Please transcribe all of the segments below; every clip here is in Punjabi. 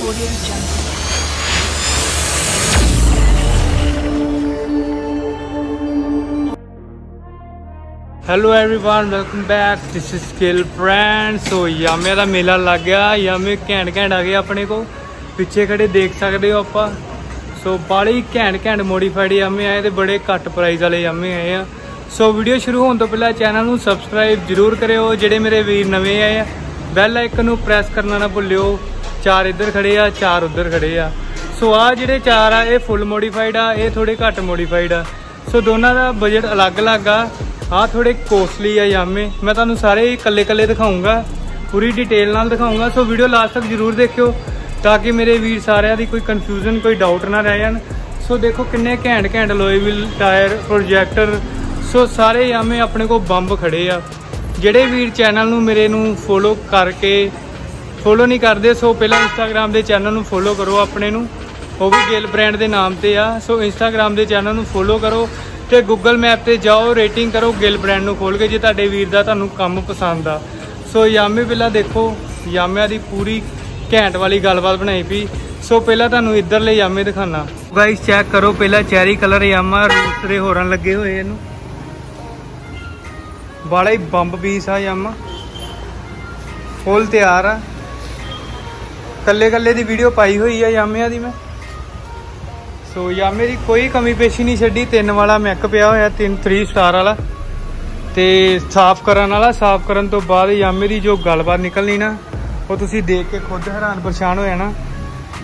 Audio Jungle. Hello everyone welcome back this is skill brand so ਯਾਮੇ ਦਾ ਮੇਲਾ ਲੱਗ ਗਿਆ ਯਾਮੇ ਘੈਂਟ ਘੈਂਟ ਆ ਗਏ ਆਪਣੇ ਕੋ ਪਿੱਛੇ ਖੜੇ ਦੇਖ ਸਕਦੇ ਹੋ ਆਪਾਂ ਸੋ ਬਾਲੀ ਘੈਂਟ ਘੈਂਟ ਮੋਡੀਫਾਈਡ ਯਾਮੇ ਆਏ ਤੇ ਬੜੇ ਘੱਟ ਪ੍ਰਾਈਸ ਵਾਲੇ ਯਾਮੇ ਆਏ ਆ ਸੋ ਵੀਡੀਓ ਸ਼ੁਰੂ ਹੋਣ ਤੋਂ ਪਹਿਲਾਂ ਚੈਨਲ ਨੂੰ ਸਬਸਕ੍ਰਾਈਬ ਜਰੂਰ ਕਰਿਓ ਜਿਹੜੇ ਮੇਰੇ ਵੀਰ ਨਵੇਂ ਆਏ ਆ ਬੈਲ ਆਈਕਨ ਨੂੰ ਪ੍ਰੈਸ ਕਰਨਾ ਨਾ ਭੁੱਲਿਓ ਚਾਰ ਇੱਧਰ ਖੜੇ ਆ, ਚਾਰ ਉੱਧਰ ਖੜੇ ਆ। ਸੋ ਆ ਜਿਹੜੇ ਚਾਰ ਆ, ਇਹ ਫੁੱਲ ਮੋਡੀਫਾਈਡ ਆ, ਇਹ ਥੋੜੇ ਘੱਟ ਮੋਡੀਫਾਈਡ ਆ। ਸੋ ਦੋਨਾਂ ਦਾ ਬਜਟ ਅਲੱਗ-ਅਲੱਗ ਆ। ਆ ਥੋੜੇ ਕੋਸਟਲੀ ਆ ਯਾਮੇ। ਮੈਂ ਤੁਹਾਨੂੰ ਸਾਰੇ ਇਕੱਲੇ-ਇਕੱਲੇ ਦਿਖਾਉਂਗਾ। ਪੂਰੀ ਡਿਟੇਲ ਨਾਲ ਦਿਖਾਉਂਗਾ। ਸੋ ਵੀਡੀਓ ਲਾਸਟ ਤੱਕ ਜਰੂਰ ਦੇਖਿਓ, ਤਾਂ ਕਿ ਮੇਰੇ ਵੀਰ ਸਾਰਿਆਂ ਦੀ ਕੋਈ ਕਨਫਿਊਜ਼ਨ ਕੋਈ ਡਾਊਟ ਨਾ ਰਹਿ ਜਾਣ। ਸੋ ਦੇਖੋ ਕਿੰਨੇ ਘੈਂਟ ਘੈਂਟ ਲੋਏ ਵੀਲ ਟਾਇਰ ਪ੍ਰੋਜੈਕਟਰ ਸੋ ਸਾਰੇ ਯਾਮੇ ਆਪਣੇ ਕੋਲ ਬੰਬ ਖੜੇ ਆ। ਜਿਹੜੇ ਵੀਰ ਚੈਨਲ ਨੂੰ ਮੇਰੇ ਨੂੰ ਫੋਲੋ ਕਰਕੇ ਫੋਲੋ ਨਹੀਂ ਕਰਦੇ, ਸੋ ਪਹਿਲਾਂ ਇੰਸਟਾਗ੍ਰam ਦੇ ਚੈਨਲ ਨੂੰ ਫੋਲੋ ਕਰੋ ਆਪਣੇ ਨੂੰ। ਉਹ ਵੀ ਗੇਲ ਬ੍ਰਾਂਡ ਦੇ ਨਾਮ ਤੇ ਆ। ਸੋ ਇੰਸਟਾਗ੍ਰam ਦੇ ਚੈਨਲ ਨੂੰ ਫੋਲੋ ਕਰੋ ਤੇ ਗੂਗਲ ਮੈਪ ਤੇ ਜਾਓ ਰੇਟਿੰਗ ਕਰੋ ਗਿਲ ਬ੍ਰਾਂਡ ਨੂੰ ਖੋਲ ਕੇ, ਜੇ ਤੁਹਾਡੇ ਵੀਰ ਦਾ ਤੁਹਾਨੂੰ ਕੰਮ ਪਸੰਦ ਆ। ਸੋ ਯਾਮੇ ਪਹਿਲਾਂ ਦੇਖੋ, ਯਾਮਿਆਂ ਦੀ ਪੂਰੀ ਘੈਂਟ ਵਾਲੀ ਗੱਲਬਾਤ ਬਣਾਈ ਪਈ। ਸੋ ਪਹਿਲਾਂ ਤੁਹਾਨੂੰ ਇੱਧਰਲੇ ਯਾਮੇ ਦਿਖਾਣਾ ਗਾਇਸ ਚੈੱਕ ਕਰੋ, ਪਹਿਲਾਂ ਚੈਰੀ ਕਲਰ ਯਾਮਾ, ਦੂਸਰੇ ਹੋਰਨ ਲੱਗੇ ਹੋਏ ਇਹਨੂੰ। ਬਾਲਾ ਹੀ ਬੰਬ ਪੀਸ ਆ ਯਾਮਾ। ਫੁੱਲ ਤਿਆਰ ਆ। ਕੱਲੇ ਕੱਲੇ ਦੀ ਵੀਡੀਓ ਪਾਈ ਹੋਈ ਆ ਯਾਮਿਆਂ ਦੀ ਮੈਂ। ਸੋ ਯਾਮੇ ਦੀ ਕੋਈ ਕਮੀ ਪੇਸ਼ੀ ਨਹੀਂ ਛੱਡੀ। ਤਿੰਨ ਵਾਲਾ ਮੈਕ ਪਿਆ ਹੋਇਆ, ਤਿੰਨ 3 ਸਟਾਰ ਵਾਲਾ। ਤੇ ਸਾਫ਼ ਕਰਨ ਵਾਲਾ, ਸਾਫ਼ ਕਰਨ ਤੋਂ ਬਾਅਦ ਯਾਮੇ ਦੀ ਜੋ ਗੱਲਬਾਤ ਨਿਕਲਣੀ ਨਾ, ਉਹ ਤੁਸੀਂ ਦੇਖ ਕੇ ਖੁਦ ਹੈਰਾਨ ਪਰੇਸ਼ਾਨ ਹੋ ਜਾਣਾ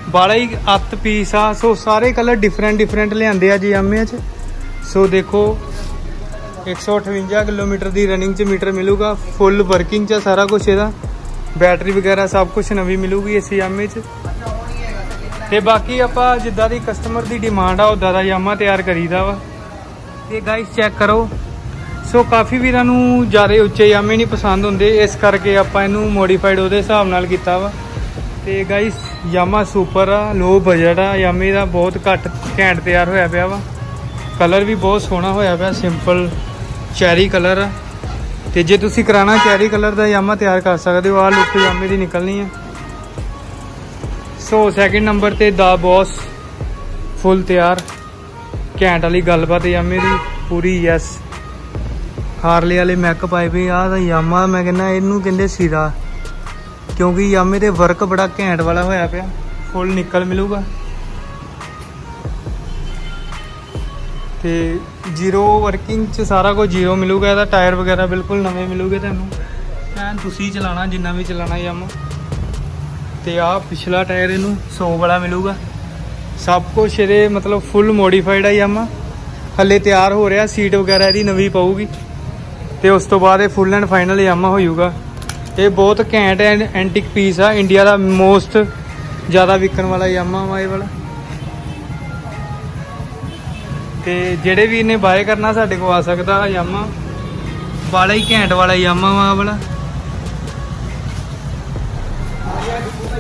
ਬਾਲਾ ਹੀ ਅੱਤ ਪੀਸ ਆ। ਸੋ ਸਾਰੇ ਕਲਰ ਡਿਫਰੈਂਟ ਡਿਫਰੈਂਟ ਲਿਆਂਦੇ ਆ ਜੀ ਯਾਮਿਆਂ 'ਚ। ਸੋ ਦੇਖੋ 158 ਕਿਲੋਮੀਟਰ ਦੀ ਰਨਿੰਗ 'ਚ ਮੀਟਰ ਮਿਲੂਗਾ। ਫੁੱਲ ਵਰਕਿੰਗ 'ਚ ਸਾਰਾ ਕੁਝ ਇਹਦਾ। ਬੈਟਰੀ ਵਗੈਰਾ ਸਭ ਕੁਝ ਨਵੀਂ ਮਿਲੂਗੀ ਇਸ ਯਾਮੇ 'ਚ। ਤੇ ਬਾਕੀ ਆਪਾਂ ਜਿੱਦਾਂ ਦੀ ਕਸਟਮਰ ਦੀ ਡਿਮਾਂਡ ਆ ਉਦਾਂ ਦਾ ਯਾਮਾ ਤਿਆਰ ਕਰੀਦਾ ਵਾ। ਤੇ ਗਾਇਸ ਚੈੱਕ ਕਰੋ। ਸੋ ਕਾਫੀ ਵੀਰਾਂ ਨੂੰ ਜ਼ਿਆਦਾ ਉੱਚੇ ਯਾਮੇ ਨਹੀਂ ਪਸੰਦ ਹੁੰਦੇ, ਇਸ ਕਰਕੇ ਆਪਾਂ ਇਹਨੂੰ ਮੋਡੀਫਾਈਡ ਉਹਦੇ ਹਿਸਾਬ ਨਾਲ ਕੀਤਾ ਵਾ। ਤੇ ਗਾਇਸ ਯਾਮਾ ਸੁਪਰ ਆ ਲੋ ਬਜਟ ਆ, ਯਾਮੇ ਦਾ ਬਹੁਤ ਘੱਟ ਘੈਂਟ ਤਿਆਰ ਹੋਇਆ ਪਿਆ ਵਾ। ਕਲਰ ਵੀ ਬਹੁਤ ਸੋਹਣਾ ਹੋਇਆ ਪਿਆ ਸਿੰਪਲ ਚੈਰੀ ਕਲਰ ਆ। ਤੇ ਜੇ ਤੁਸੀਂ ਕਰਾਣਾ ਚੈਰੀ ਕਲਰ ਦਾ ਯਾਮਾ ਤਿਆਰ ਕਰ ਸਕਦੇ ਹੋ ਆ ਲੁੱਕ ਯਾਮੇ ਦੀ ਨਿਕਲਣੀ ਹੈ ਸੋ ਸੈਕਿੰਡ ਨੰਬਰ ਤੇ ਦਾ ਬੌਸ ਫੁੱਲ ਤਿਆਰ। ਘੈਂਟ ਵਾਲੀ ਗੱਲਬਾਤ ਯਾਮੇ ਦੀ, ਪੂਰੀ ਯੈਸ ਹਾਰਲੇ ਵਾਲੇ ਮੈਕ ਪਾਏ ਵੀ ਆ ਦਾ ਯਾਮਾ ਮੈਂ ਕਹਿੰਦਾ ਇਹਨੂੰ ਕਹਿੰਦੇ ਸਿਰਾ। ਕਿਉਂਕਿ ਯਾਮੇ ਦੇ ਵਰਕ ਬੜਾ ਘੈਂਟ ਵਾਲਾ ਹੋਇਆ ਪਿਆ ਫੁੱਲ ਨਿਕਲ ਮਿਲੂਗਾ। ਤੇ ਜ਼ੀਰੋ ਵਰਕਿੰਗ ਚ ਸਾਰਾ ਕੁਝ ਜ਼ੀਰੋ ਮਿਲੂਗਾ, ਇਹਦਾ ਟਾਇਰ ਵਗੈਰਾ ਬਿਲਕੁਲ ਨਵੇਂ ਮਿਲੂਗੇ ਤੁਹਾਨੂੰ। ਐਨ ਤੁਸੀਂ ਚਲਾਣਾ ਜਿੰਨਾ ਵੀ ਚਲਾਣਾ ਯਾਮਾ ਤੇ ਆ ਪਿਛਲਾ ਟਾਇਰ ਇਹਨੂੰ 100 ਵਾਲਾ ਮਿਲੂਗਾ। ਸਭ ਕੁਝ ਇਹਦੇ ਮਤਲਬ ਫੁੱਲ ਮੋਡੀਫਾਈਡ ਆ ਯਾਮਾ ਹੱਲੇ ਤਿਆਰ ਹੋ ਰਿਹਾ ਸੀਟ ਵਗੈਰਾ ਇਹਦੀ ਨਵੀਂ ਪਾਊਗੀ। ਤੇ ਉਸ ਤੋਂ ਬਾਅਦ ਇਹ ਫੁੱਲ ਐਂਡ ਫਾਈਨਲ ਯਾਮਾ ਹੋ ਇਹ ਬਹੁਤ ਘੈਂਟ ਐਂਡ ਐਂਟਿਕ ਪੀਸ ਆ ਇੰਡੀਆ ਦਾ ਮੋਸਟ ਜ਼ਿਆਦਾ ਵਿਕਣ ਵਾਲਾ ਯਾਮਾ ਵਾ ਇਹ ਵਾਲਾ। ਤੇ ਜਿਹੜੇ ਵੀਰ ਨੇ ਬਾਏ ਕਰਨਾ ਸਾਡੇ ਕੋਲ ਆ ਸਕਦਾ ਯਾਮਾ। ਵਾਲਾ ਹੀ ਘੈਂਟ ਵਾਲਾ ਯਾਮਾ ਵਾ ਵਾਲਾ।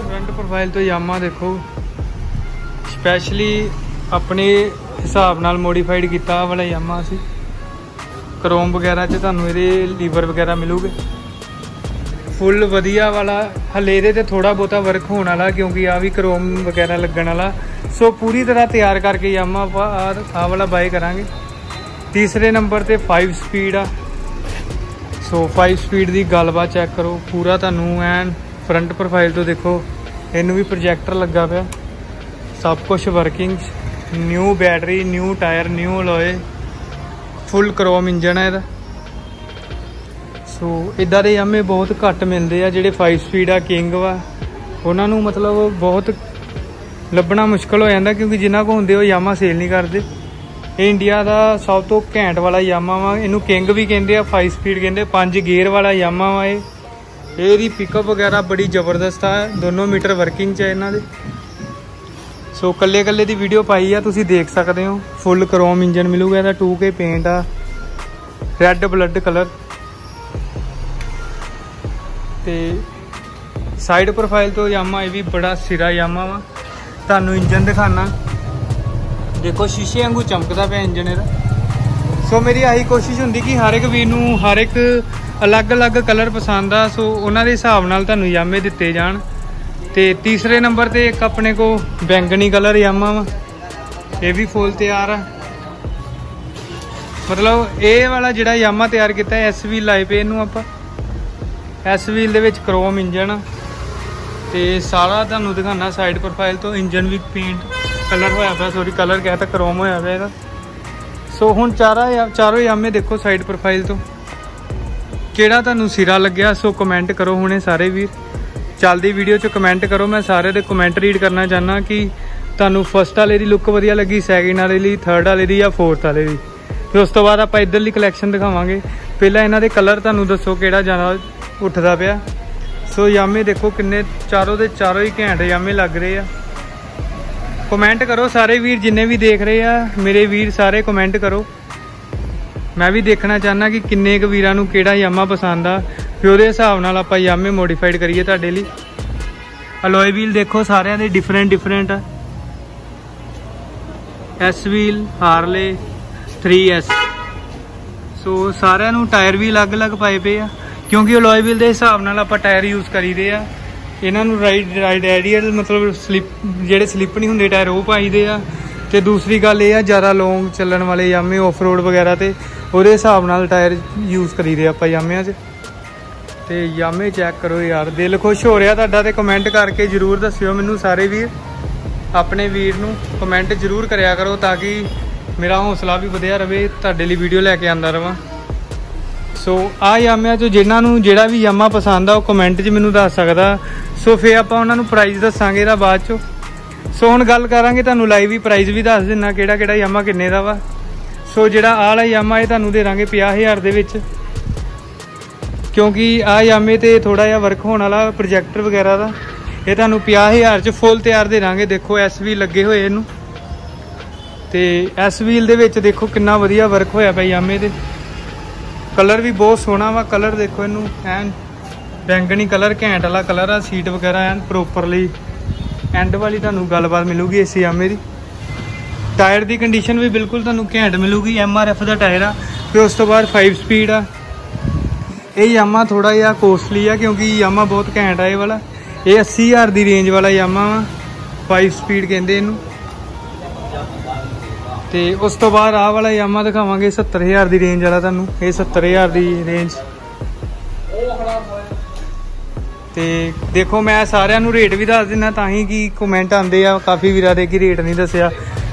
ਫਰੰਟ ਪ੍ਰੋਫਾਈਲ ਤੋਂ ਯਾਮਾ ਦੇਖੋ। ਸਪੈਸ਼ਲੀ ਆਪਣੇ ਹਿਸਾਬ ਨਾਲ ਮੋਡੀਫਾਈਡ ਕੀਤਾ ਵਾਲਾ ਯਾਮਾ ਅਸੀਂ। ਕ੍ਰੋਮ ਵਗੈਰਾ 'ਚ ਤੁਹਾਨੂੰ ਇਹਦੇ ਲੀਵਰ ਵਗੈਰਾ ਮਿਲੂਗੇ। ਫੁੱਲ ਵਧੀਆ ਵਾਲਾ, ਹਲੇ ਇਹਦੇ ਤੇ ਥੋੜਾ ਬਹੁਤਾ ਵਰਕ ਹੋਣ ਵਾਲਾ, ਕਿਉਂਕਿ ਆ ਵੀ ਕ੍ਰੋਮ ਵਗੈਰਾ ਲੱਗਣ ਵਾਲਾ। ਸੋ ਪੂਰੀ ਤਰ੍ਹਾਂ ਤਿਆਰ ਕਰਕੇ ਯਾਮਾ ਆਪਾਂ ਆਹ ਵਾਲਾ ਬਾਈ ਕਰਾਂਗੇ। ਤੀਸਰੇ ਨੰਬਰ ਤੇ 5 ਸਪੀਡ ਆ। ਸੋ 5 ਸਪੀਡ ਦੀ ਗੱਲਬਾਤ ਚੈੱਕ ਕਰੋ। ਪੂਰਾ ਤੁਹਾਨੂੰ ਐਨ ਫਰੰਟ ਪ੍ਰੋਫਾਈਲ ਤੋਂ ਦੇਖੋ। ਇਹਨੂੰ ਵੀ ਪ੍ਰੋਜੈਕਟਰ ਲੱਗਾ ਪਿਆ। ਸਭ ਕੁਝ working new battery new tyre new alloy full chrome engine ਹੈ ਇਹਦਾ। ਸੋ ਇਦਾਂ ਦੇ ਯਾਮੇ ਬਹੁਤ ਘੱਟ ਮਿਲਦੇ ਆ ਜਿਹੜੇ 5 ਸਪੀਡ ਆ ਕਿੰਗ ਵਾ। ਉਹਨਾਂ ਨੂੰ ਮਤਲਬ ਬਹੁਤ ਲੱਭਣਾ ਮੁਸ਼ਕਲ ਹੋ ਜਾਂਦਾ ਕਿਉਂਕਿ ਜਿਨ੍ਹਾਂ ਕੋ ਹੁੰਦੇ ਉਹ ਯਾਮਾ ਸੇਲ ਨਹੀਂ ਕਰਦੇ। ਇਹ ਇੰਡੀਆ ਦਾ ਸਭ ਤੋਂ ਘੈਂਟ ਵਾਲਾ ਯਾਮਾ ਵਾ। ਇਹਨੂੰ ਕਿੰਗ ਵੀ ਕਹਿੰਦੇ ਆ 5 ਸਪੀਡ ਕਹਿੰਦੇ 5 ਗੇਅਰ ਵਾਲਾ ਯਾਮਾ ਵਾ ਇਹ। ਇਹਦੀ ਪਿਕਅਪ ਵਗੈਰਾ ਬੜੀ ਜ਼ਬਰਦਸਤ ਆ। ਦੋਨੋਂ ਮੀਟਰ ਵਰਕਿੰਗ ਚ ਇਹਨਾਂ ਦੇ। ਸੋ ਕੱਲੇ ਕੱਲੇ ਦੀ ਵੀਡੀਓ ਪਾਈ ਆ, ਤੁਸੀਂ ਦੇਖ ਸਕਦੇ ਹੋ। ਫੁੱਲ ਕ੍ਰੋਮ ਇੰਜਨ ਮਿਲੂਗਾ, ਇਹਦਾ 2K ਪੇਂਟ ਆ। ਰੈੱਡ ਬਲੱਡ ਕਲਰ ਤੇ ਸਾਈਡ ਪ੍ਰੋਫਾਈਲ ਤੋਂ ਯਾਮਾ, ਇਹ ਵੀ ਬੜਾ ਸਿਰਾ ਯਾਮਾ ਵਾ। ਤੁਹਾਨੂੰ ਇੰਜਨ ਦਿਖਾਣਾ ਦੇਖੋ, ਸ਼ੀਸ਼ੇ ਵਾਂਗੂ ਚਮਕਦਾ ਪਿਆ ਇੰਜਨ ਇਹਦਾ। ਸੋ ਮੇਰੀ ਆਹੀ ਕੋਸ਼ਿਸ਼ ਹੁੰਦੀ ਕਿ ਹਰ ਇੱਕ ਵੀਰ ਨੂੰ, ਹਰ ਇੱਕ ਅਲੱਗ-ਅਲੱਗ ਕਲਰ ਪਸੰਦ ਆ, ਸੋ ਉਹਨਾਂ ਦੇ ਹਿਸਾਬ ਨਾਲ ਤੁਹਾਨੂੰ ਯਾਮੇ ਦਿੱਤੇ ਜਾਣ। ਤੇ ਤੀਸਰੇ ਨੰਬਰ ਤੇ ਇੱਕ ਆਪਣੇ ਕੋ ਬੈਂਗਣੀ ਕਲਰ ਯਾਮਾ ਵਾ। ਇਹ ਵੀ ਫੁੱਲ ਤਿਆਰ ਆ। ਮਤਲਬ ਇਹ ਵਾਲਾ ਜਿਹੜਾ ਯਾਮਾ ਤਿਆਰ ਕੀਤਾ, ਐਸ ਵੀ ਲਾਏ ਪਏ ਇਹਨੂੰ ਆਪਾਂ। ਐਸ ਵੀਲ ਦੇ ਵਿੱਚ ਕ੍ਰੋਮ ਇੰਜਨ ਤੇ ਸਾਰਾ ਤੁਹਾਨੂੰ ਦਿਖਾਣਾ ਸਾਈਡ ਪ੍ਰੋਫਾਈਲ ਤੋਂ ਇੰਜਨ ਵੀ ਪੇਂਟ ਕਲਰ ਹੋਇਆ ਪਿਆ ਸੋਰੀ ਕਲਰ ਕਹਿ ਤਾਂ ਕ੍ਰੋਮ ਹੋਇਆ ਪਿਆ ਇਹਦਾ। ਸੋ ਹੁਣ ਚਾਰਾ ਯਾ- ਯਾਮੇ ਦੇਖੋ ਸਾਈਡ ਪ੍ਰੋਫਾਈਲ ਤੋਂ। ਕਿਹੜਾ ਤੁਹਾਨੂੰ ਸਿਰਾ ਲੱਗਿਆ ਸੋ ਕਮੈਂਟ ਕਰੋ ਹੁਣੇ ਸਾਰੇ ਵੀਰ। ਚੱਲਦੀ ਵੀਡੀਓ 'ਚ ਕਮੈਂਟ ਕਰੋ, ਮੈਂ ਸਾਰੇ ਦੇ ਕਮੈਂਟ ਰੀਡ ਕਰਨਾ ਚਾਹਨਾ ਕਿ ਤੁਹਾਨੂੰ ਫਸਟ ਵਾਲੇ ਦੀ ਲੁੱਕ ਵਧੀਆ ਲੱਗੀ ਸੈਕਿੰਡ ਵਾਲੇ ਦੀ ਥਰਡ ਵਾਲੇ ਦੀ ਜਾਂ ਫੋਰਥ ਵਾਲੇ ਦੀ। ਫਿਰ ਉਸ ਤੋਂ ਬਾਅਦ ਆਪਾਂ ਇਧਰਲੀ ਕਲੈਕਸ਼ਨ ਦਿਖਾਵਾਂਗੇ। ਪਹਿਲਾਂ ਇਹਨਾਂ ਦੇ ਕਲਰ ਤੁਹਾਨੂੰ ਦੱਸੋ ਕਿਹੜਾ ਜ਼ਿਆਦਾ ਉੱਠਦਾ ਪਿਆ। ਸੋ ਯਾਮੇ ਦੇਖੋ ਕਿੰਨੇ ਚਾਰੋਂ ਦੇ ਚਾਰੋਂ ਹੀ ਘੈਂਟ ਯਾਮੇ ਲੱਗ ਰਹੇ ਆ। ਕਮੈਂਟ ਕਰੋ ਸਾਰੇ ਵੀਰ ਜਿੰਨੇ ਵੀ ਦੇਖ ਰਹੇ ਆ, ਮੇਰੇ ਵੀਰ ਸਾਰੇ ਕਮੈਂਟ ਕਰੋ। ਮੈਂ ਵੀ ਦੇਖਣਾ ਚਾਹਨਾ ਕਿ ਕਿੰਨੇ ਕੁ ਵੀਰਾਂ ਨੂੰ ਕਿਹੜਾ ਯਾਮਾ ਪਸੰਦ ਆ ਫਿਰ ਉਹਦੇ ਹਿਸਾਬ ਨਾਲ ਆਪਾਂ ਯਾਮੇ ਮੋਡੀਫਾਈਡ ਕਰੀਏ ਤੁਹਾਡੇ ਲਈ। ਅਲੋਏ ਵੀਲ ਦੇਖੋ ਸਾਰਿਆਂ ਦੇ ਡਿਫਰੈਂਟ ਡਿਫਰੈਂਟ ਆ। S wheel Harley 3S so ਸਾਰਿਆਂ ਨੂੰ ਟਾਇਰ ਵੀ ਅਲੱਗ-ਅਲੱਗ ਪਾਏ ਪਏ ਆ। ਕਿਉਂਕਿ ਅਲੋਏ ਦੇ ਹਿਸਾਬ ਨਾਲ ਆਪਾਂ ਟਾਇਰ ਯੂਜ਼ ਕਰੀਦੇ ਆ। ਇਹਨਾਂ ਨੂੰ ਰਾਈਡ ਰਾਈਡ ਐਡੀਅਲ ਮਤਲਬ ਸਲਿੱਪ ਜਿਹੜੇ ਸਲਿੱਪ ਨਹੀਂ ਹੁੰਦੇ ਟਾਇਰ, ਉਹ ਪਾਈਦੇ ਆ। ਤੇ ਦੂਸਰੀ ਗੱਲ ਇਹ ਆ, ਜ਼ਿਆਦਾ ਲੌਂਗ ਚੱਲਣ ਵਾਲੇ ਯਾਮੇ ਆਫ ਰੋਡ ਵਗੈਰਾ ਤੇ ਉਹਦੇ ਹਿਸਾਬ ਨਾਲ ਟਾਇਰ ਯੂਜ਼ ਕਰੀਦੇ ਆਪਾਂ ਯਾਮਿਆਂ 'ਚ। ਤੇ ਯਾਮੇ ਚੈੱਕ ਕਰੋ ਯਾਰ, ਦਿਲ ਖੁਸ਼ ਹੋ ਰਿਹਾ ਤੁਹਾਡਾ ਤੇ ਕਮੈਂਟ ਕਰਕੇ ਜਰੂਰ ਦੱਸਿਓ ਮੈਨੂੰ ਸਾਰੇ ਵੀਰ। ਆਪਣੇ ਵੀਰ ਨੂੰ ਕਮੈਂਟ ਜਰੂਰ ਕਰਿਆ ਕਰੋ ਤਾਂ ਕਿ ਮੇਰਾ ਹੌਸਲਾ ਵੀ ਵਧਿਆ ਰਵੇ, ਤੁਹਾਡੇ ਲਈ ਵੀਡੀਓ ਲੈ ਕੇ ਆਂਦਾ ਰਵਾਂ। ਸੋ ਆ ਯਾਮਿਆਂ ਚੋਂ ਜਿਨ੍ਹਾਂ ਨੂੰ ਜਿਹੜਾ ਵੀ ਯਾਮਾ ਪਸੰਦ ਆ, ਉਹ ਕਮੈਂਟ 'ਚ ਮੈਨੂੰ ਦੱਸ ਸਕਦਾ। ਸੋ ਫੇ ਆਪਾਂ ਉਹਨਾਂ ਨੂੰ ਪ੍ਰਾਈਸ ਦੱਸਾਂਗੇ ਇਹਦਾ ਬਾਅਦ 'ਚੋਂ। ਸੋ ਹੁਣ ਗੱਲ ਕਰਾਂਗੇ ਤੁਹਾਨੂੰ ਲਾਈਵ ਵੀ ਪ੍ਰਾਈਸ ਵੀ ਦੱਸ ਦਿੰਨਾ ਕਿਹੜਾ ਕਿਹੜਾ ਯਾਮਾ ਕਿੰਨੇ ਦਾ ਵਾ। ਸੋ ਜਿਹੜਾ ਆਹ ਵਾਲਾ ਯਾਮਾ ਇਹ ਤੁਹਾਨੂੰ ਦੇ ਦਾਂਗੇ 50000 ਦੇ ਵਿੱਚ। ਕਿਉਂਕਿ ਆ ਯਾਮੇ ਤੇ ਥੋੜਾ ਜਿਹਾ ਵਰਕ ਹੋਣ ਵਾਲਾ ਪ੍ਰੋਜੈਕਟਰ ਵਗੈਰਾ ਦਾ। ਇਹ ਤੁਹਾਨੂੰ 50000 ਚ ਫੁੱਲ ਤਿਆਰ ਦੇ ਦਾਂਗੇ। ਦੇਖੋ ਐਸ ਵੀ ਲੱਗੇ ਹੋਏ ਇਹਨੂੰ। ਤੇ ਐਸ ਵੀਲ ਦੇ ਵਿੱਚ ਦੇਖੋ ਕਿੰਨਾ ਵਧੀਆ ਵਰਕ ਹੋਇਆ ਪਿਆ ਯਾਮੇ ਤੇ। ਕਲਰ ਵੀ ਬਹੁਤ ਸੋਹਣਾ ਵਾ, ਕਲਰ ਦੇਖੋ ਇਹਨੂੰ, ਐਨ ਬੈਂਗਣੀ ਕਲਰ, ਘੈਂਟ ਵਾਲਾ ਕਲਰ ਆ, ਸੀਟ ਵਗੈਰਾ ਐਨ ਪ੍ਰੋਪਰਲੀ ਐਂਡ ਵਾਲੀ ਤੁਹਾਨੂੰ ਗੱਲਬਾਤ ਮਿਲੂਗੀ ਇਸ ਯਾਮੇ ਦੀ। ਟਾਇਰ ਦੀ ਕੰਡੀਸ਼ਨ ਵੀ ਬਿਲਕੁਲ ਤੁਹਾਨੂੰ ਘੈਂਟ ਮਿਲੂਗੀ ਐਮ ਆਰ ਐਫ ਦਾ ਟਾਇਰ ਆ ਫਿਰ ਉਸ ਤੋਂ ਬਾਅਦ 5 ਸਪੀਡ ਆ। ਇਹ ਯਾਮਾ ਥੋੜਾ ਜਿਹਾ ਕੋਸਟਲੀ ਆ, ਕਿਉਂਕਿ ਯਾਮਾ ਬਹੁਤ ਘੈਂਟ ਆ ਇਹ ਵਾਲਾ। ਇਹ 80000 ਦੀ ਰੇਂਜ ਵਾਲਾ ਯਾਮਾ ਵਾ 5 ਸਪੀਡ ਕਹਿੰਦੇ ਇਹਨੂੰ। ਤੇ ਉਸ ਤੋਂ ਬਾਅਦ ਆਹ ਵਾਲਾ ਯਾਮਾ ਦਿਖਾਵਾਂਗੇ 70000 ਦੀ ਰੇਂਜ ਵਾਲਾ ਤੁਹਾਨੂੰ। ਇਹ 70000 ਦੀ ਰੇਂਜ ਤੇ ਦੇਖੋ, ਮੈਂ ਸਾਰਿਆਂ ਨੂੰ ਰੇਟ ਵੀ ਦੱਸ ਦਿੰਦਾ, ਤਾਂ ਹੀ ਕਿ ਕਮੈਂਟ ਆਉਂਦੇ ਆ। ਕਾਫੀ ਵੀਰਾਂ ਦੇ ਕਿ ਰੇਟ ਨਹੀਂ ਦੱਸਿਆ।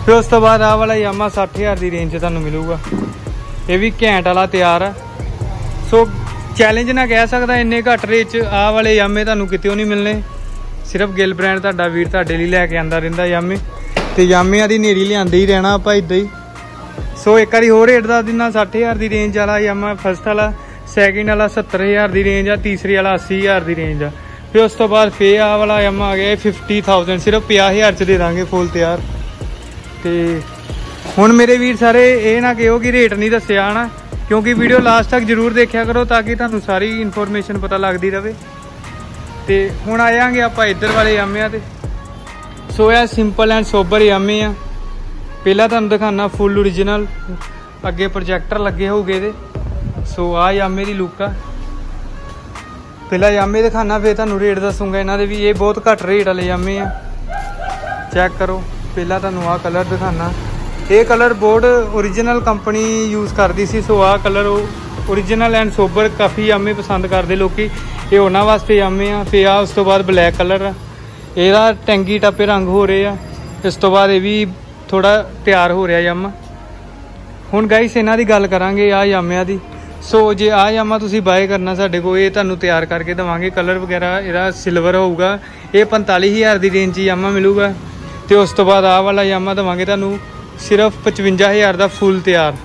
ਫਿਰ ਉਸ ਤੋਂ ਬਾਅਦ ਆਹ ਵਾਲਾ ਯਾਮਾ 60000 ਦੀ ਰੇਂਜ 'ਚ ਤੁਹਾਨੂੰ ਮਿਲੂਗਾ। ਇਹ ਵੀ ਘੈਂਟ ਵਾਲਾ ਤਿਆਰ ਆ। ਸੋ ਚੈਲੰਜ ਨਾ ਕਹਿ ਸਕਦਾ, ਇੰਨੇ ਘੱਟ ਰੇਟ 'ਚ ਆਹ ਵਾਲੇ ਯਾਮੇ ਤੁਹਾਨੂੰ ਕਿਤੇ ਨਹੀਂ ਮਿਲਨੇ ਸਿਰਫ ਗਿਲ ਬ੍ਰਾਂਡ ਤੁਹਾਡਾ ਵੀਰ ਤੁਹਾਡੇ ਲਈ ਲੈ ਕੇ ਆਂਦਾ ਰਹਿੰਦਾ ਯਾਮੇ। ਤੇ ਜਾਮਿਆਂ ਦੀ ਨੇਰੀ ਲਿਆਂਦੇ ਹੀ ਰਹਿਣਾ ਆਪਾਂ ਇਦਾਂ ਹੀ। ਸੋ ਇੱਕ ਵਾਰੀ ਹੋਰ ਰੇਟ ਦੱਸ ਦਿੰਦਾ 60000 ਦੀ ਰੇਂਜ ਵਾਲਾ ਯਾਮਾ ਫਸਟ ਵਾਲਾ ਸੈਕਿੰਡ ਵਾਲਾ 70000 ਦੀ ਰੇਂਜ ਆ, ਤੀਸਰੀ ਵਾਲਾ 80000 ਦੀ ਰੇਂਜ ਆ। ਫਿਰ ਉਸ ਤੋਂ ਬਾਅਦ ਫੇ ਆ ਵਾਲਾ ਯਾਮਾ ਆ ਗਿਆ, ਇਹ 50000 ਸਿਰਫ 50000 ਚ ਦੇ ਦਾਂਗੇ ਫੁੱਲ ਤਿਆਰ। ਤੇ ਹੁਣ ਮੇਰੇ ਵੀਰ ਸਾਰੇ ਇਹ ਨਾ ਕਿਹੋ ਕਿ ਰੇਟ ਨਹੀਂ ਦੱਸਿਆ ਹਨਾ, ਕਿਉਂਕਿ ਵੀਡੀਓ ਲਾਸਟ ਤੱਕ ਜਰੂਰ ਦੇਖਿਆ ਕਰੋ ਤਾਂ ਕਿ ਤੁਹਾਨੂੰ ਸਾਰੀ ਇਨਫੋਰਮੇਸ਼ਨ ਪਤਾ ਲੱਗਦੀ ਰਹੇ ਤੇ ਹੁਣ ਆਵਾਂਗੇ ਆਪਾਂ ਇੱਧਰ ਵਾਲੇ ਯਾਮਿਆਂ ਤੇ। ਸੋ ਇਹ ਸਿੰਪਲ ਐਂਡ ਸੋਬਰ ਯਾਮੇ ਆ। ਪਹਿਲਾਂ ਤੁਹਾਨੂੰ ਦਿਖਾਣਾ ਫੁੱਲ origignal ਅੱਗੇ ਪ੍ਰੋਜੈਕਟਰ ਲੱਗੇ ਹੋਊਗੇ ਇਹਦੇ। ਸੋ ਆ ਯਾਮੇ ਦੀ ਲੁੱਕ ਆ। ਪਹਿਲਾਂ ਯਾਮੇ ਦਿਖਾਣਾ ਫੇਰ ਤੁਹਾਨੂੰ ਰੇਟ ਦੱਸੂਗਾ ਇਹਨਾਂ ਦੇ ਵੀ। ਇਹ ਬਹੁਤ ਘੱਟ ਰੇਟ ਵਾਲੇ ਯਾਮੇ ਆ। ਚੈੱਕ ਕਰੋ। ਪਹਿਲਾਂ ਤੁਹਾਨੂੰ ਆ ਕਲਰ ਦਿਖਾਣਾ ਇਹ colour board origignal company use ਕਰਦੀ ਸੀ। ਸੋ ਆ ਕਲਰ ਉਹ origignal ਐਂਡ ਸੋਬਰ ਕਾਫੀ ਯਾਮੇ ਪਸੰਦ ਕਰਦੇ ਲੋਕੀ। ਇਹ ਉਹਨਾਂ ਵਾਸਤੇ ਯਾਮੇ ਆ। ਫੇ ਆ ਉਸ ਤੋਂ ਬਾਅਦ ਬਲੈਕ ਕਲਰ ਆ। ਇਹਦਾ ਟੈਂਗੀ ਟਾਪੇ ਰੰਗ ਹੋ ਰਹੇ ਆ। ਇਸ ਤੋਂ ਬਾਅਦ ਇਹ ਵੀ ਥੋੜਾ ਤਿਆਰ ਹੋ ਰਿਹਾ ਯਾਮਾ। ਹੁਣ ਗਾਈਸ ਇਹਨਾਂ ਦੀ ਗੱਲ ਕਰਾਂਗੇ ਆ ਯਾਮਿਆਂ ਦੀ। ਸੋ ਜੇ ਆ ਯਾਮਾ ਤੁਸੀਂ ਬਾਏ ਕਰਨਾ ਸਾਡੇ ਕੋਲ, ਇਹ ਤੁਹਾਨੂੰ ਤਿਆਰ ਕਰਕੇ ਦਵਾਂਗੇ। ਕਲਰ ਵਗੈਰਾ, ਇਹਦਾ ਸਿਲਵਰ ਹੋਊਗਾ। ਇਹ 45000 ਦੀ ਰੇਂਜ 'ਚ ਯਾਮਾ ਮਿਲੂਗਾ। ਤੇ ਉਸ ਤੋਂ ਬਾਅਦ ਆ ਵਾਲਾ ਯਾਮਾ ਦਵਾਂਗੇ ਤੁਹਾਨੂੰ, ਸਿਰਫ 55000 ਦਾ ਫੁੱਲ ਤਿਆਰ।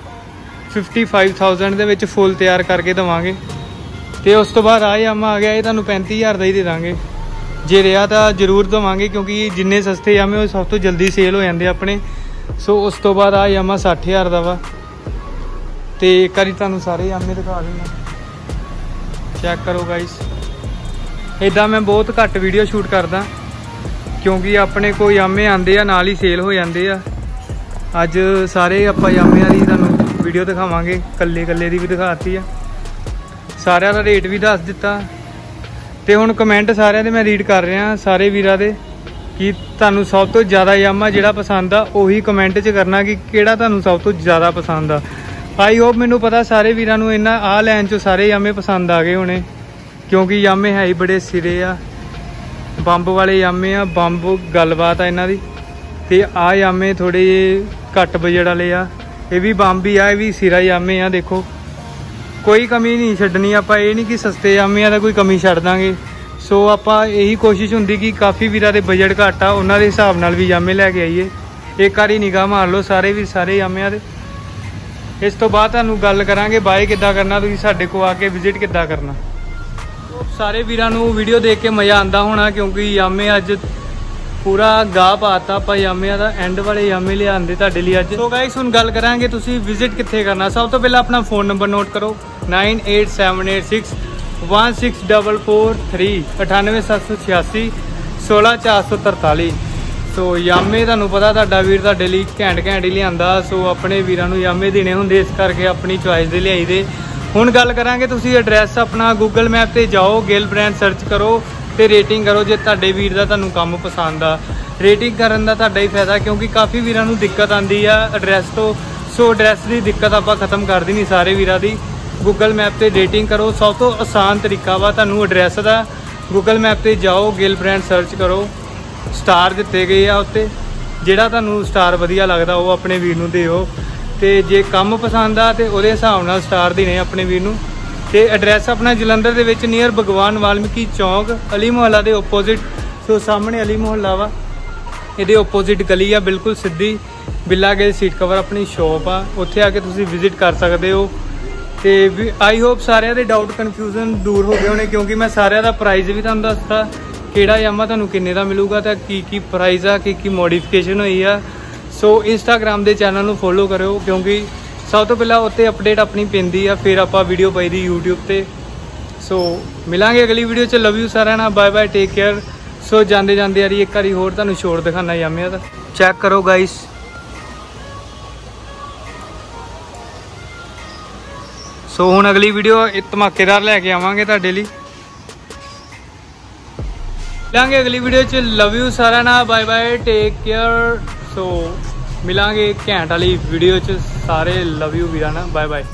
55000 ਦੇ ਵਿੱਚ ਫੁੱਲ ਤਿਆਰ ਕਰਕੇ ਦਵਾਂਗੇ। ਤੇ ਉਸ ਤੋਂ ਬਾਅਦ ਆ ਯਾਮਾ ਆ ਗਿਆ, ਇਹ ਤੁਹਾਨੂੰ 35000 ਦਾ ਹੀ ਦੇ ਦਾਂਗੇ। ਜੇ ਰਿਹਾ ਤਾਂ ਜ਼ਰੂਰ ਦਵਾਂਗੇ, ਕਿਉਂਕਿ ਜਿੰਨੇ ਸਸਤੇ ਯਾਮੇ ਉਹ ਸਭ ਤੋਂ ਜਲਦੀ ਸੇਲ ਹੋ ਜਾਂਦੇ ਆਪਣੇ। ਸੋ ਉਸ ਤੋਂ ਬਾਅਦ ਆ ਯਾਮਾ 60000 ਦਾ ਵਾ। ਤੇ ਇੱਕ ਵਾਰੀ ਤੁਹਾਨੂੰ ਸਾਰੇ ਯਾਮੇ ਦਿਖਾ ਦਿੰਦਾ। ਚੈੱਕ ਕਰੋ ਗਾਇਸ ਇਦਾਂ ਮੈਂ ਬਹੁਤ ਘੱਟ ਵੀਡੀਓ ਸ਼ੂਟ ਕਰਦਾ, ਕਿਉਂਕਿ ਆਪਣੇ ਕੋਲ ਯਾਮੇ ਆਂਦੇ ਆ, ਨਾਲ ਹੀ ਸੇਲ ਹੋ ਜਾਂਦੇ ਆ। ਅੱਜ ਸਾਰੇ ਆਪਾਂ ਯਾਮਿਆਂ ਦੀ ਤੁਹਾਨੂੰ ਵੀਡੀਓ ਦਿਖਾਵਾਂਗੇ ਕੱਲੇ ਕੱਲੇ ਦੀ ਵੀ ਦਿਖਾਤੀ ਆ। ਸਾਰਿਆਂ ਦਾ ਰੇਟ ਵੀ ਦੱਸ ਦਿੱਤਾ। ਤੇ ਹੁਣ ਕਮੈਂਟ ਸਾਰਿਆਂ ਦੇ ਮੈਂ ਰੀਡ ਕਰ ਰਿਹਾ, ਸਾਰੇ ਵੀਰਾਂ ਦੇ, ਕਿ ਤੁਹਾਨੂੰ ਸਭ ਤੋਂ ਜ਼ਿਆਦਾ ਯਾਮਾ ਜਿਹੜਾ ਪਸੰਦ ਆ, ਉਹੀ ਕਮੈਂਟ 'ਚ ਕਰਨਾ ਕਿ ਕਿਹੜਾ ਤੁਹਾਨੂੰ ਸਭ ਤੋਂ ਜ਼ਿਆਦਾ ਪਸੰਦ ਆ। ਆਈ ਹੋਪ ਮੈਨੂੰ ਪਤਾ ਸਾਰੇ ਵੀਰਾਂ ਨੂੰ ਇਹਨਾਂ ਆ ਲੈਣ 'ਚੋਂ ਸਾਰੇ ਯਾਮੇ ਪਸੰਦ ਆ ਗਏ ਹੋਣੇ, ਕਿਉਂਕਿ ਯਾਮੇ ਹੈ ਹੀ ਬੜੇ ਸਿਰੇ ਆ। ਬੰਬ ਵਾਲੇ ਯਾਮੇ ਆ, ਬੰਬ ਗੱਲਬਾਤ ਆ ਇਹਨਾਂ ਦੀ, ਤੇ ਆ ਯਾਮੇ ਥੋੜੇ ਘੱਟ ਬਜਟ ਵਾਲੇ ਆ। ਇਹ ਵੀ ਬੰਬ ਹੀ ਆ, ਇਹ ਵੀ ਸਿਰਾ ਯਾਮੇ ਆ, ਦੇਖੋ। ਕੋਈ ਕਮੀ ਨਹੀਂ ਛੱਡਣੀ, ਆਪਾਂ ਇਹ ਨਹੀਂ ਕਿ ਸਸਤੇ ਜਾਮਿਆਂ ਦਾ ਕੋਈ ਕਮੀ ਛੱਡ ਦਾਂਗੇ। ਸੋ ਆਪਾਂ ਇਹੀ ਕੋਸ਼ਿਸ਼ ਹੁੰਦੀ ਕਿ ਕਾਫੀ ਵੀਰਾਂ ਦੇ ਬਜਟ ਘੱਟ ਆ, ਉਹਨਾਂ ਦੇ ਹਿਸਾਬ ਨਾਲ ਵੀ ਯਾਮੇ ਲੈ ਕੇ ਆਈਏ। ਇੱਕ ਵਾਰੀ ਨਿਗਾਹ ਮਾਰ ਲਓ ਸਾਰੇ ਵੀ ਸਾਰੇ ਜਾਮਿਆਂ ਦੇ। ਇਸ ਤੋਂ ਬਾਅਦ ਤੁਹਾਨੂੰ ਗੱਲ ਕਰਾਂਗੇ ਬਾਏ ਕਿੱਦਾਂ ਕਰਨਾ, ਤੁਸੀਂ ਸਾਡੇ ਕੋਲ ਆ ਕੇ ਵਿਜ਼ਿਟ ਕਿੱਦਾਂ ਕਰਨਾ। ਸਾਰੇ ਵੀਰਾਂ ਨੂੰ ਵੀਡੀਓ ਦੇਖ ਕੇ ਮਜ਼ਾ ਆਂਦਾ ਹੋਣਾ, ਕਿਉਂਕਿ ਯਾਮੇ ਅੱਜ ਪੂਰਾ ਗਾਹ ਪਾਤਾ ਆਪਾਂ ਯਾਮਿਆਂ ਦਾ ਐਂਡ ਵਾਲੇ ਯਾਮੇ ਲਿਆਂਦੇ ਤੁਹਾਡੇ ਲਈ ਅੱਜ। ਸੋ ਗਾਇਸ ਹੁਣ ਗੱਲ ਕਰਾਂਗੇ ਤੁਸੀਂ ਵਿਜ਼ਿਟ ਕਿੱਥੇ ਕਰਨਾ। ਸਭ ਤੋਂ ਪਹਿਲਾਂ ਆਪਣਾ ਫੋਨ ਨੰਬਰ ਨੋਟ ਕਰੋ। 9878616443 98786 16443 ਸੋ ਯਾਮੇ ਤੁਹਾਨੂੰ ਪਤਾ ਤੁਹਾਡਾ ਵੀਰ ਤੁਹਾਡੇ ਲਈ ਘੈਂਟ ਘੈਂਟ ਹੀ ਲਿਆਂਦਾ ਸੋ ਆਪਣੇ ਵੀਰਾਂ ਨੂੰ ਯਾਮੇ ਦੇਣੇ ਹੁੰਦੇ ਇਸ ਕਰਕੇ ਆਪਣੀ ਚੁਆਇਸ ਦੇ ਲਿਆਈ ਦੇ। ਹੁਣ ਗੱਲ ਕਰਾਂਗੇ ਤੁਸੀਂ ਐਡਰੈਸ ਆਪਣਾ ਗੂਗਲ ਮੈਪ ਤੇ ਜਾਓ ਗਿਲ ਬ੍ਰਾਂਡ ਸਰਚ ਕਰੋ ਤੇ ਰੇਟਿੰਗ ਕਰੋ ਜੇ ਤੁਹਾਡੇ ਵੀਰ ਦਾ ਤੁਹਾਨੂੰ ਕੰਮ ਪਸੰਦ ਆ। ਰੇਟਿੰਗ ਕਰਨ ਦਾ ਤੁਹਾਡਾ ਹੀ ਫਾਇਦਾ ਕਿਉਂਕਿ ਕਾਫੀ ਵੀਰਾਂ ਨੂੰ ਦਿੱਕਤ ਆਂਦੀ ਆ ਐਡਰੈਸ ਤੋਂ ਸੋ ਐਡਰੈਸ ਦੀ ਦਿੱਕਤ ਆਪਾਂ ਖਤਮ ਕਰ ਦੇਣੀ ਸਾਰੇ ਵੀਰਾਂ ਦੀ। ਗੂਗਲ ਮੈਪ ਤੇ ਡੇਟਿੰਗ ਕਰੋ। ਸਭ ਤੋਂ ਆਸਾਨ ਤਰੀਕਾ ਵਾ ਤੁਹਾਨੂੰ ਐਡਰੈਸ ਦਾ। ਗੂਗਲ ਮੈਪ ਤੇ ਜਾਓ, ਗਿਲ ਬ੍ਰਾਂਡ ਸਰਚ ਕਰੋ। ਸਟਾਰ ਦਿੱਤੇ ਗਏ ਆ ਉੱਤੇ। ਜਿਹੜਾ ਤੁਹਾਨੂੰ ਸਟਾਰ ਵਧੀਆ ਲੱਗਦਾ, ਉਹ ਆਪਣੇ ਵੀਰ ਨੂੰ ਦਿਓ। ਤੇ ਜੇ ਕੰਮ ਪਸੰਦ ਆ, ਤੇ ਉਹਦੇ ਹਿਸਾਬ ਨਾਲ ਸਟਾਰ ਦੇਣੇ ਆਪਣੇ ਵੀਰ ਨੂੰ। ਤੇ ਐਡਰੈਸ ਆਪਣਾ ਜਲੰਧਰ ਦੇ ਵਿੱਚ ਨੀਅਰ ਭਗਵਾਨ ਵਾਲਮੀਕੀ ਚੌਂਕ, ਅਲੀ ਮੁਹੱਲਾ ਦੇ ਆਪੋਜ਼ਿਟ ਸੋ ਸਾਹਮਣੇ ਅਲੀ ਮੁਹੱਲਾ ਵਾ। ਇਹਦੇ ਆਪੋਜ਼ਿਟ ਗਲੀ ਆ, ਬਿਲਕੁਲ ਸਿੱਧੀ। ਬਿੱਲਾ ਗਿੱਲ ਸੀਟ ਕਵਰ ਆਪਣੀ ਸ਼ਾਪ ਆ। ਉੱਥੇ ਆ ਕੇ ਤੁਸੀਂ ਵਿਜ਼ਿਟ ਕਰ ਸਕਦੇ ਹੋ। ਤੇ ਆਈ ਹੋਪ ਸਾਰਿਆਂ ਦੇ ਡਾਊਟ ਕਨਫਿਊਜ਼ਨ ਦੂਰ ਹੋ ਗਏ ਹੋਣੇ, ਕਿਉਂਕਿ ਮੈਂ ਸਾਰਿਆਂ ਦਾ ਪ੍ਰਾਈਜ਼ ਵੀ ਤੁਹਾਨੂੰ ਦੱਸਤਾ। ਕਿਹੜਾ ਯਾਮਾ ਤੁਹਾਨੂੰ ਕਿੰਨੇ ਦਾ ਮਿਲੂਗਾ ਤਾਂ ਕੀ ਕੀ ਪ੍ਰਾਈਜ਼ ਆ, ਕੀ ਕੀ ਮੋਡੀਫਿਕੇਸ਼ਨ ਹੋਈ ਆ। ਸੋ ਇੰਸਟਾਗ੍ਰam ਦੇ ਚੈਨਲ ਨੂੰ ਫੋਲੋ ਕਰਿਓ, ਕਿਉਂਕਿ ਸਭ ਤੋਂ ਪਹਿਲਾਂ ਉੱਤੇ ਅਪਡੇਟ ਆਪਣੀ ਪੈਂਦੀ ਆ, ਫਿਰ ਆਪਾਂ ਵੀਡੀਓ ਪਾਈ ਦੀ YouTube ਤੇ। ਸੋ ਮਿਲਾਂਗੇ ਅਗਲੀ ਵੀਡੀਓ ਚ। ਲਵ ਯੂ ਸਾਰਿਆਂ ਨਾਲ। Bye bye take care so ਜਾਂਦੇ ਜਾਂਦੇ ਯਾਰੀ ਇੱਕ ਵਾਰੀ ਹੋਰ ਤੁਹਾਨੂੰ ਸ਼ੋਰ ਦਿਖਾਣਾ ਯਾਮਿਆਂ ਦਾ। ਚੈੱਕ ਕਰੋ ਗਾਇਸ ਸੋ ਹੁਣ ਅਗਲੀ ਵੀਡੀਓ ਇਹ ਧਮਾਕੇਦਾਰ ਲੈ ਕੇ ਆਵਾਂਗੇ ਤੁਹਾਡੇ ਲਈ। ਮਿਲਾਂਗੇ ਅਗਲੀ ਵੀਡੀਓ ਚ ਲਵ ਯੂ ਸਾਰਿਆਂ ਨਾਲ bye bye take care so ਮਿਲਾਂਗੇ ਘੈਂਟ ਵਾਲੀ ਵੀਡੀਓ ਚ ਸਾਰੇ ਲਵ ਯੂ ਵੀਰਾਂ ਨਾਲ ਬਾਏ ਬਾਏ